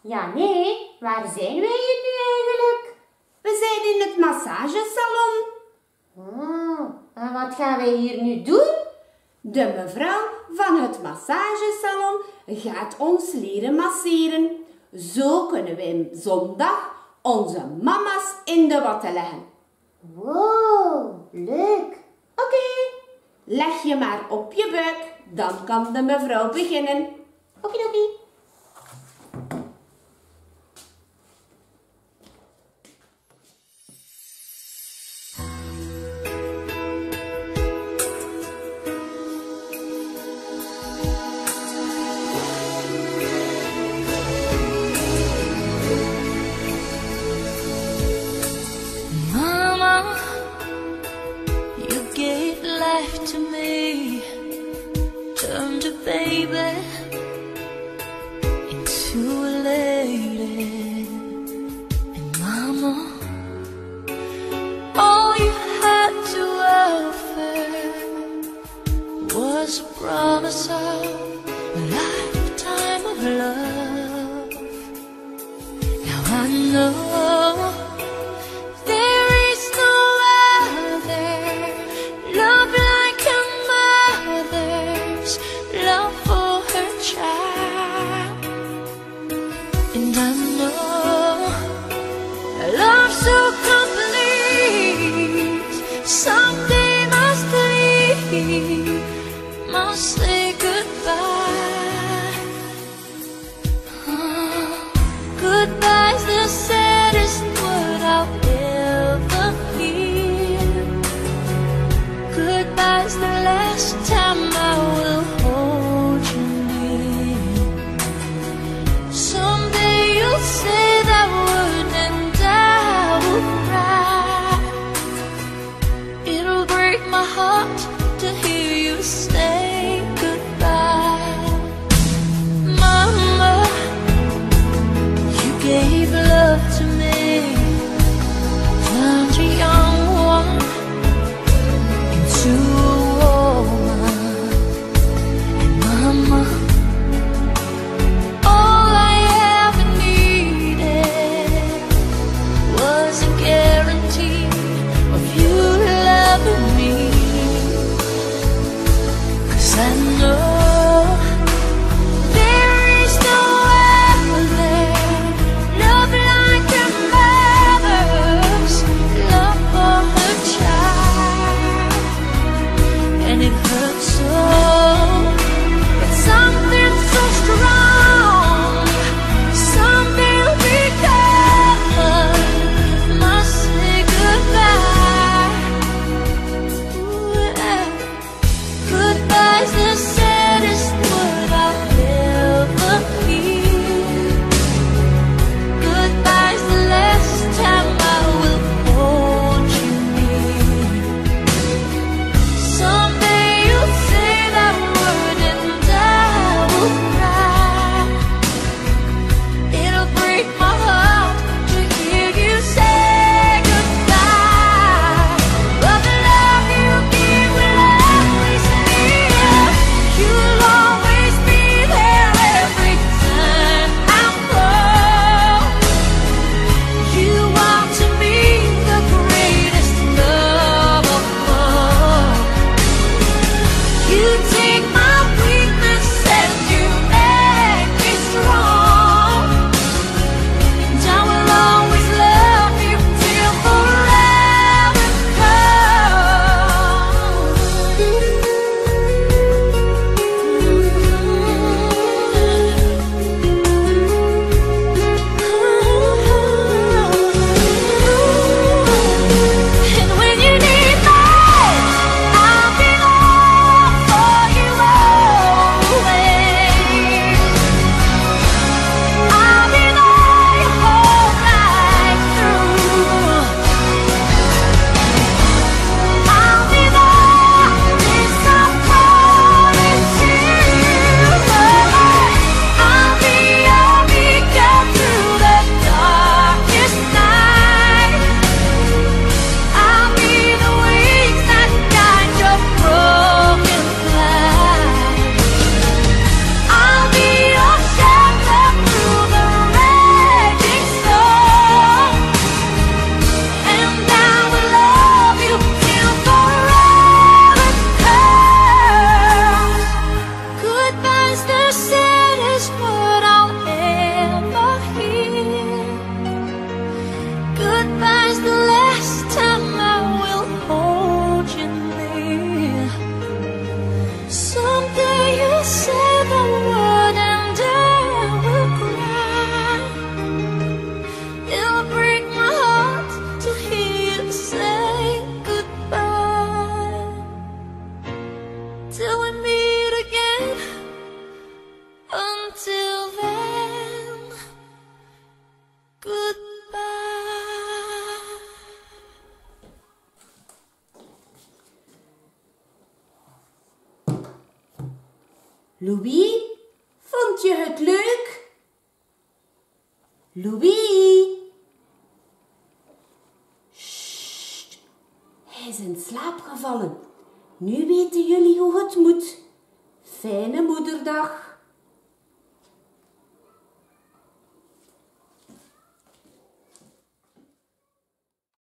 Ja, nee, waar zijn wij hier nu eigenlijk? We zijn in het massagesalon. Oh, en wat gaan wij hier nu doen? De mevrouw van het massagesalon gaat ons leren masseren. Zo kunnen we zondag onze mama's in de watten leggen. Wow, leuk. Oké, leg je maar op je buik, dan kan de mevrouw beginnen. Okidoki. Mama, say goodbye. Goodbye's the saddest word I'll ever hear. The last time I will hold you near. Someday you'll say that word and I will cry. It'll break my heart to hear you say Louis, vond je het leuk? Louis? Sst, hij is in slaap gevallen. Nu weten jullie hoe het moet. Fijne moederdag.